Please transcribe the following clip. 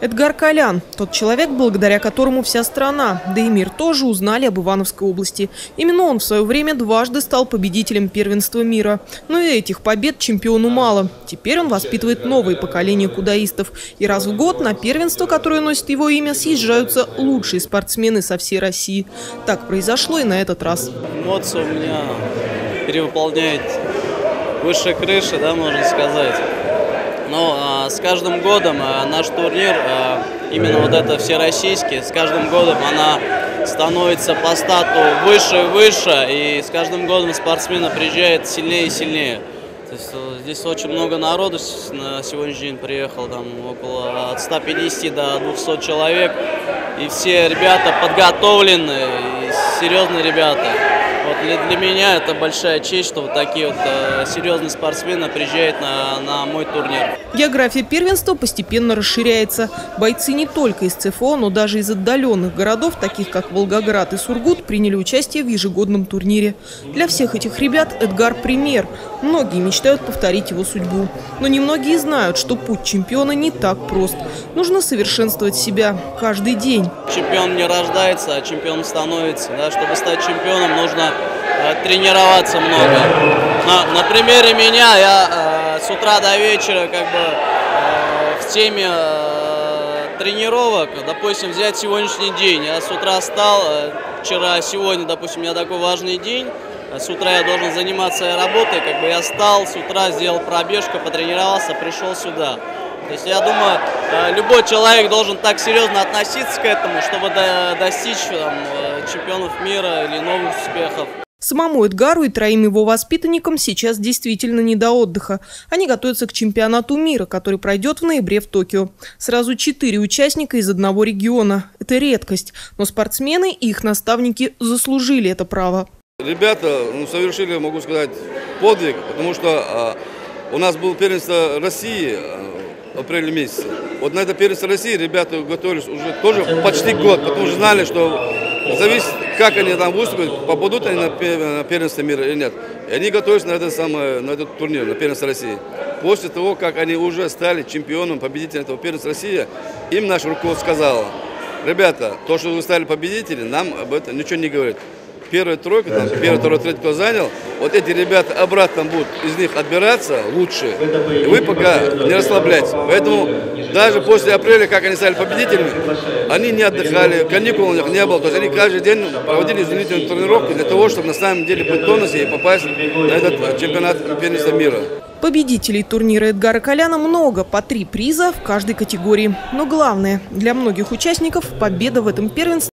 Эдгар Колян – тот человек, благодаря которому вся страна, да и мир тоже узнали об Ивановской области. Именно он в свое время дважды стал победителем первенства мира. Но и этих побед чемпиону мало. Теперь он воспитывает новое поколение кудаистов. И раз в год на первенство, которое носит его имя, съезжаются лучшие спортсмены со всей России. Так произошло и на этот раз. Эмоции у меня перевыполняет выше крыши, да, можно сказать. Но а, с каждым годом а, наш турнир, а, именно вот это всероссийский, с каждым годом она становится по стату выше и выше, и с каждым годом спортсмены приезжают сильнее и сильнее. То есть, э, здесь очень много народу на сегодняшний день приехал, там около от 150 до 200 человек, и все ребята подготовленные, и серьезные ребята. Для, для меня это большая честь, что вот такие вот э, серьезные спортсмены приезжают на, на мой турнир. География первенства постепенно расширяется. Бойцы не только из ЦФО, но даже из отдаленных городов, таких как Волгоград и Сургут, приняли участие в ежегодном турнире. Для всех этих ребят Эдгар – пример. Многие мечтают повторить его судьбу. Но немногие знают, что путь чемпиона не так прост. Нужно совершенствовать себя каждый день. Чемпион не рождается, а чемпион становится. Да? Чтобы стать чемпионом, нужно тренироваться много. На, на примере меня я э, с утра до вечера как бы э, в теме э, тренировок, допустим, взять сегодняшний день. Я с утра встал, э, вчера, сегодня, допустим, у меня такой важный день. Э, с утра я должен заниматься работой, как бы я встал, с утра сделал пробежку, потренировался, пришел сюда. То есть я думаю, э, любой человек должен так серьезно относиться к этому, чтобы достичь там, чемпионов мира или новых успехов. Самому Эдгару и троим его воспитанникам сейчас действительно не до отдыха. Они готовятся к чемпионату мира, который пройдет в ноябре в Токио. Сразу четыре участника из одного региона. Это редкость, но спортсмены и их наставники заслужили это право. Ребята ну, совершили, могу сказать, подвиг, потому что а, у нас был первенство России а, в апреле месяце. Вот на это первенство России ребята готовились уже тоже почти год, потому что знали, что зависит как они там выступят, попадут они на первенство мира или нет. И они готовятся на этот, самый, на этот турнир, на первенство России. После того, как они уже стали чемпионом, победителем этого первенства России, им наш руководство сказал, ребята, то, что вы стали победителем, нам об этом ничего не говорит первая тройка, там, первый, второй, третий, кто занял, вот эти ребята обратно будут из них отбираться лучше. И вы пока не расслабляйтесь. Поэтому даже после апреля, как они стали победителями, они не отдыхали, каникул у них не было. То есть они каждый день проводили изумительную тренировку для того, чтобы на самом деле быть в тонусе и попасть на этот чемпионат первенства мира. Победителей турнира Эдгара Коляна много, по три приза в каждой категории. Но главное, для многих участников победа в этом первенстве